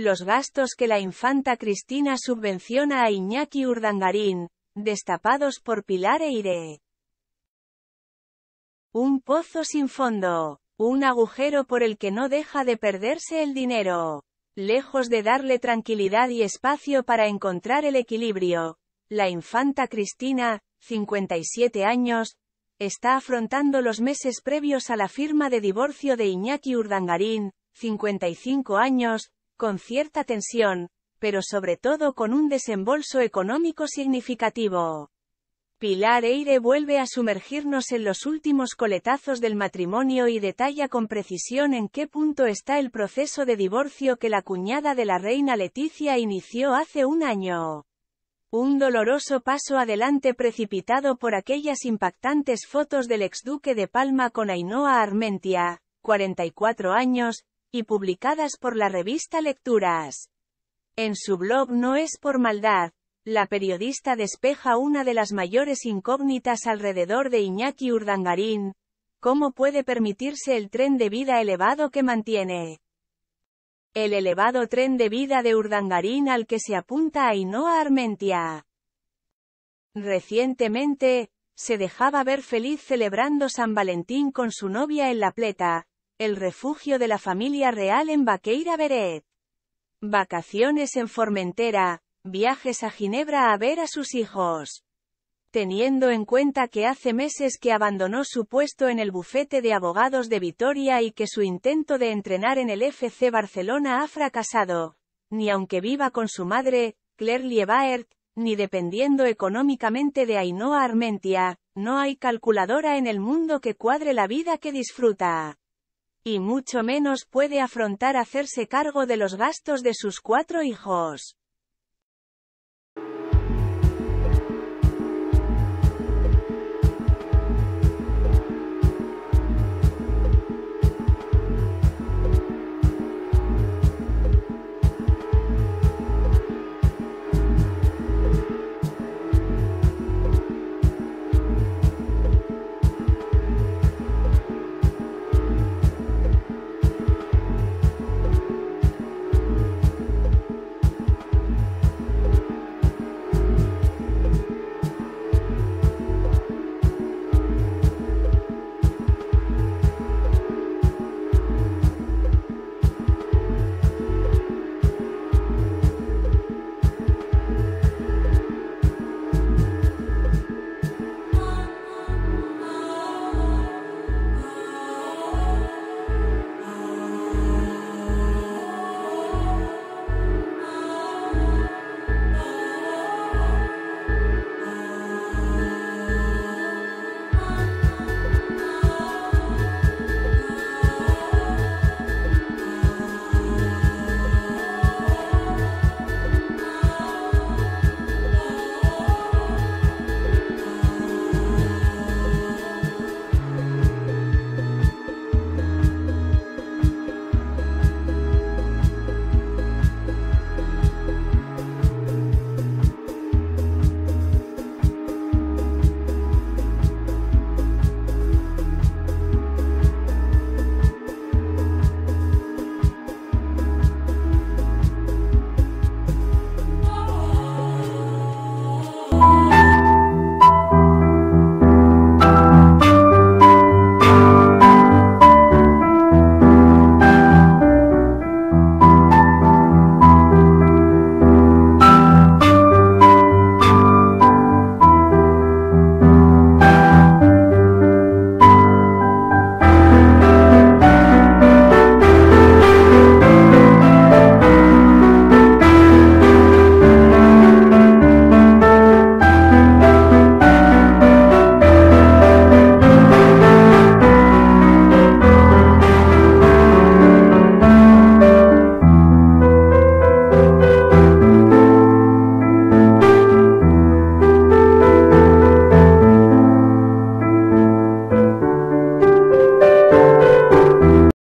Los gastos que la infanta Cristina subvenciona a Iñaki Urdangarín, destapados por Pilar Eire. Un pozo sin fondo. Un agujero por el que no deja de perderse el dinero. Lejos de darle tranquilidad y espacio para encontrar el equilibrio, la infanta Cristina, 57 años, está afrontando los meses previos a la firma de divorcio de Iñaki Urdangarín, 55 años, con cierta tensión, pero sobre todo con un desembolso económico significativo. Pilar Eire vuelve a sumergirnos en los últimos coletazos del matrimonio y detalla con precisión en qué punto está el proceso de divorcio que la cuñada de la reina Leticia inició hace un año. Un doloroso paso adelante precipitado por aquellas impactantes fotos del exduque de Palma con Ainhoa Armentia, 44 años, y publicadas por la revista Lecturas. En su blog No es por maldad, la periodista despeja una de las mayores incógnitas alrededor de Iñaki Urdangarín. ¿Cómo puede permitirse el tren de vida elevado que mantiene? El elevado tren de vida de Urdangarín al que se apunta Ainhoa Armentia. Recientemente, se dejaba ver feliz celebrando San Valentín con su novia en La Pleta, el refugio de la familia real en Baqueira Beret. Vacaciones en Formentera, viajes a Ginebra a ver a sus hijos. Teniendo en cuenta que hace meses que abandonó su puesto en el bufete de abogados de Vitoria y que su intento de entrenar en el FC Barcelona ha fracasado, ni aunque viva con su madre, Claire Liebaert, ni dependiendo económicamente de Ainhoa Armentia, no hay calculadora en el mundo que cuadre la vida que disfruta. Y mucho menos puede afrontar hacerse cargo de los gastos de sus cuatro hijos.